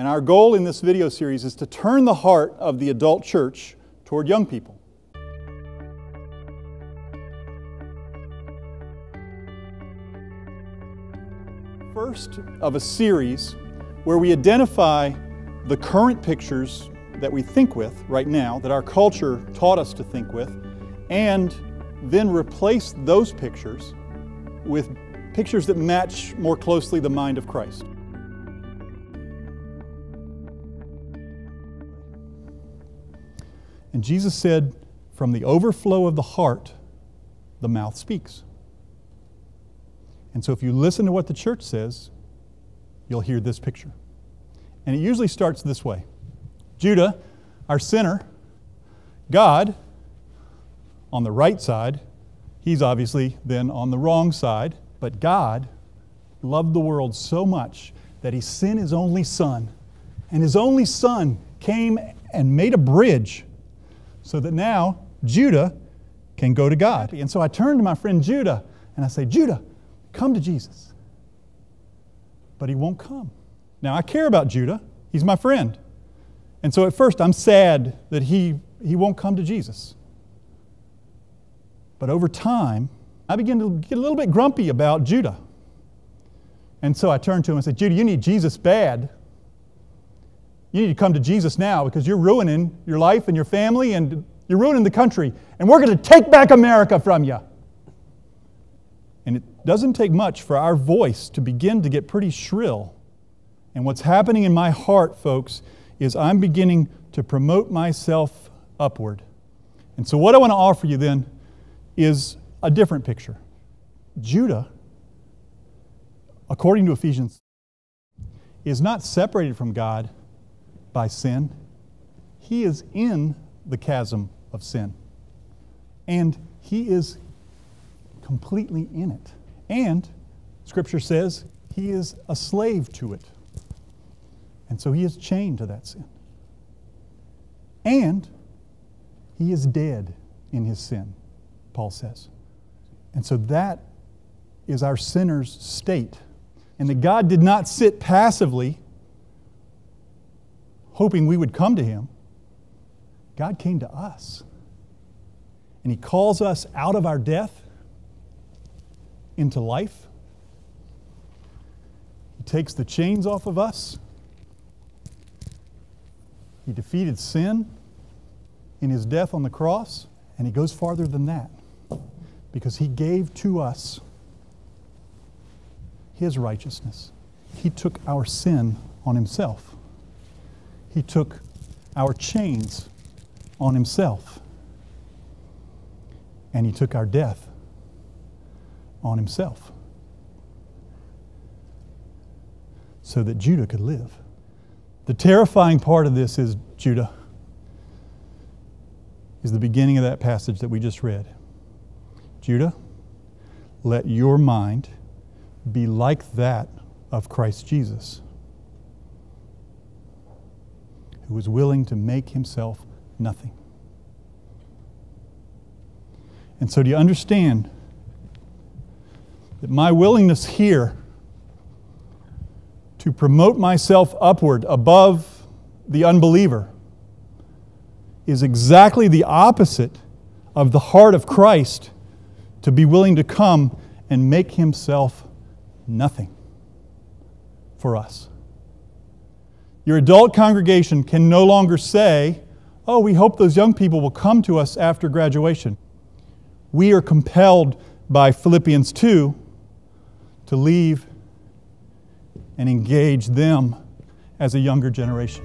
And our goal in this video series is to turn the heart of the adult church toward young people. First of a series where we identify the current pictures that we think with right now, that our culture taught us to think with, and then replace those pictures with pictures that match more closely the mind of Christ. And Jesus said, From the overflow of the heart, the mouth speaks. And so if you listen to what the church says, you'll hear this picture. And it usually starts this way Judah, our sinner, God, on the right side, he's obviously then on the wrong side, but God loved the world so much that he sent his only son. And his only son came and made a bridge so that now Judah can go to God. And so I turn to my friend Judah and I say, Judah, come to Jesus. But he won't come. Now I care about Judah, he's my friend. And so at first I'm sad that he, he won't come to Jesus. But over time, I begin to get a little bit grumpy about Judah. And so I turn to him and say, Judah, you need Jesus bad. You need to come to Jesus now because you're ruining your life and your family and you're ruining the country. And we're going to take back America from you. And it doesn't take much for our voice to begin to get pretty shrill. And what's happening in my heart, folks, is I'm beginning to promote myself upward. And so, what I want to offer you then is a different picture. Judah, according to Ephesians, is not separated from God by sin, he is in the chasm of sin. And he is completely in it. And Scripture says he is a slave to it. And so he is chained to that sin. And he is dead in his sin, Paul says. And so that is our sinner's state. And that God did not sit passively hoping we would come to him. God came to us. And he calls us out of our death into life. He takes the chains off of us. He defeated sin in his death on the cross, and he goes farther than that because he gave to us his righteousness. He took our sin on himself. He took our chains on himself. And he took our death on himself so that Judah could live. The terrifying part of this is Judah, is the beginning of that passage that we just read. Judah, let your mind be like that of Christ Jesus, who was willing to make himself nothing. And so, do you understand that my willingness here to promote myself upward above the unbeliever is exactly the opposite of the heart of Christ to be willing to come and make himself nothing for us. Your adult congregation can no longer say, Oh, we hope those young people will come to us after graduation. We are compelled by Philippians 2 to leave and engage them as a younger generation.